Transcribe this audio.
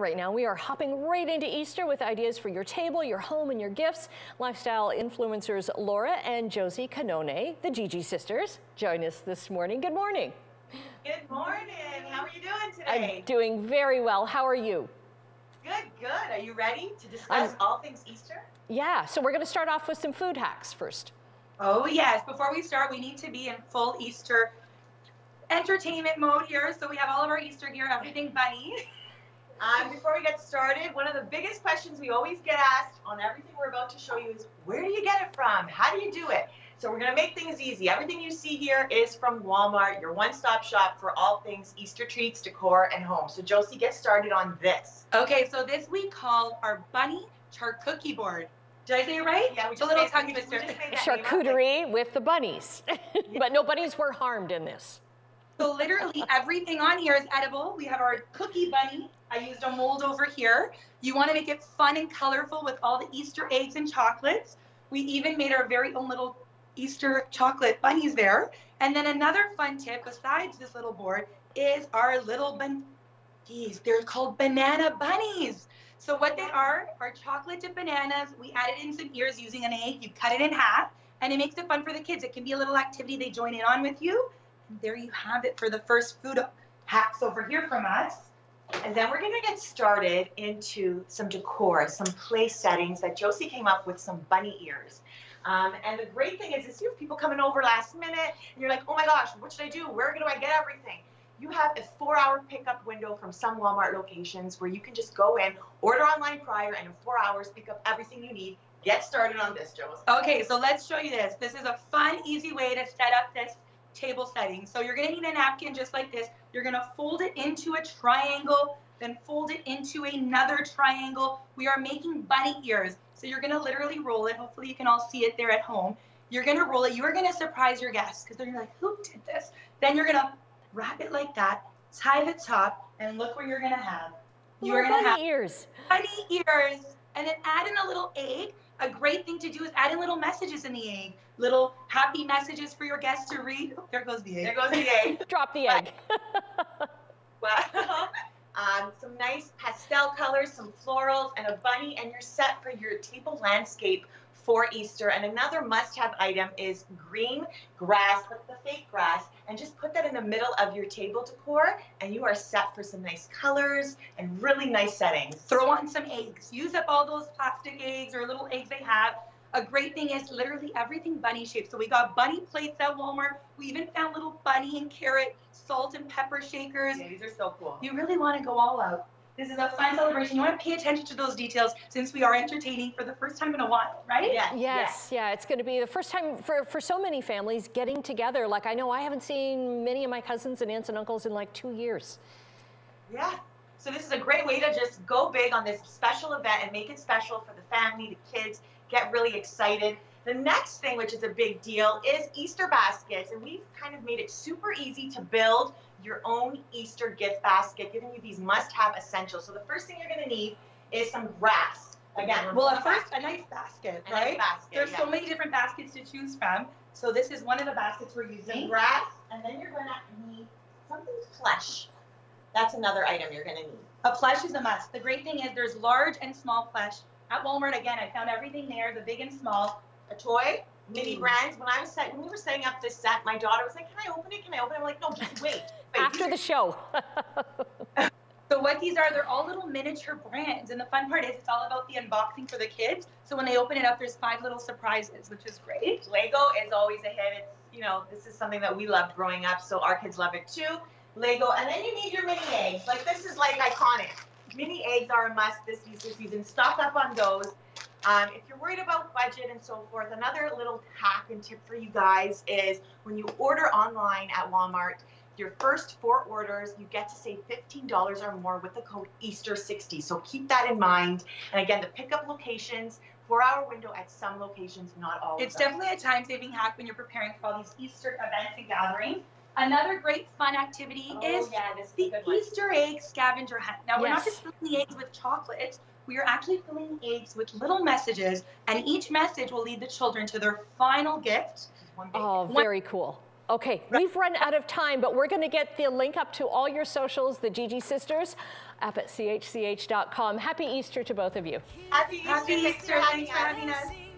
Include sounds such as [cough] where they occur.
right now. We are hopping right into Easter with ideas for your table, your home, and your gifts. Lifestyle influencers Laura and Josie Cannone, the GG sisters, join us this morning. Good morning. Good morning. How are you doing today? I'm doing very well. How are you? Good, good. Are you ready to discuss I'm, all things Easter? Yeah, so we're going to start off with some food hacks first. Oh, yes. Before we start, we need to be in full Easter entertainment mode here. So we have all of our Easter gear, everything bunny. [laughs] Um, before we get started, one of the biggest questions we always get asked on everything we're about to show you is where do you get it from? How do you do it? So we're going to make things easy. Everything you see here is from Walmart, your one-stop shop for all things Easter treats, decor, and home. So Josie, get started on this. Okay, so this we call our bunny charcuterie board. Did I say it right? Yeah, we just a little tongue twister. Charcuterie with the bunnies, [laughs] but no bunnies were harmed in this. So literally everything on here is edible. We have our cookie bunny. I used a mold over here. You want to make it fun and colorful with all the Easter eggs and chocolates. We even made our very own little Easter chocolate bunnies there. And then another fun tip besides this little board is our little bunnies. They're called banana bunnies. So what they are are chocolate dipped bananas. We added in some ears using an egg. You cut it in half and it makes it fun for the kids. It can be a little activity they join in on with you there you have it for the first food hacks over here from us. And then we're going to get started into some decor, some place settings that Josie came up with some bunny ears. Um, and the great thing is, is you have people coming over last minute, and you're like, oh my gosh, what should I do? Where do I get everything? You have a four-hour pickup window from some Walmart locations where you can just go in, order online prior, and in four hours pick up everything you need. Get started on this, Josie. Okay, so let's show you this. This is a fun, easy way to set up this table setting. So you're gonna need a napkin just like this. You're gonna fold it into a triangle, then fold it into another triangle. We are making bunny ears. So you're gonna literally roll it. Hopefully you can all see it there at home. You're gonna roll it. You are gonna surprise your guests because they're like, who did this? Then you're gonna wrap it like that, tie the top, and look where you're gonna have. You are gonna bunny have ears. Bunny ears. And then add in a little egg a great thing to do is add in little messages in the egg, little happy messages for your guests to read. Oh, there goes the egg. There goes the egg. [laughs] Drop the egg. [laughs] well, [laughs] um, some nice pastel colors, some florals, and a bunny, and you're set for your table landscape for Easter. And another must-have item is green grass, the fake grass, and just put that in the middle of your table decor, and you are set for some nice colors and really nice settings. Throw on some eggs. Use up all those plastic eggs or little eggs they have. A great thing is literally everything bunny shaped. So we got bunny plates at Walmart. We even found little bunny and carrot salt and pepper shakers. Yeah, these are so cool. You really want to go all out. This is a fun celebration. You want to pay attention to those details since we are entertaining for the first time in a while, right? Yes. Yes. Yeah. It's going to be the first time for, for so many families getting together. Like I know I haven't seen many of my cousins and aunts and uncles in like two years. Yeah. So this is a great way to just go big on this special event and make it special for the family, the kids, get really excited. The next thing, which is a big deal, is Easter baskets. And we've kind of made it super easy to build your own Easter gift basket, giving you these must-have essentials. So the first thing you're going to need is some grass. Again, well, at first, a nice basket, a right? Nice basket, There's yeah. so many different baskets to choose from. So this is one of the baskets we're using. Some grass, and then you're going to need something plush. That's another item you're going to need. A plush is a must. The great thing is there's large and small plush. At Walmart, again, I found everything there, the big and small. A toy, mini mm. brands. When I was set, when we were setting up this set, my daughter was like, "Can I open it? Can I open it?" I'm like, "No, just wait." wait [laughs] After the show. [laughs] so what these are, they're all little miniature brands, and the fun part is it's all about the unboxing for the kids. So when they open it up, there's five little surprises, which is great. Lego is always a hit. It's you know this is something that we loved growing up, so our kids love it too. Lego, and then you need your mini eggs. Like this is like iconic. Mini eggs are a must this season. Stock up on those. Um, if you're worried about budget and so forth, another little hack and tip for you guys is when you order online at Walmart, your first four orders, you get to save $15 or more with the code Easter60. So keep that in mind. And again, the pickup locations, four hour window at some locations, not all. It's definitely a time saving hack when you're preparing for all these Easter events and gatherings. Another great fun activity oh, is yeah, the Easter egg scavenger hunt. Now, yes. we're not just filling the eggs with chocolate we are actually filling the eggs with little messages, and each message will lead the children to their final gift. Oh, very cool. Okay, we've run out of time, but we're going to get the link up to all your socials, the GG Sisters, up at chch.com. Happy Easter to both of you. Happy Easter. Happy Thanks Easter. for Thanks for having us.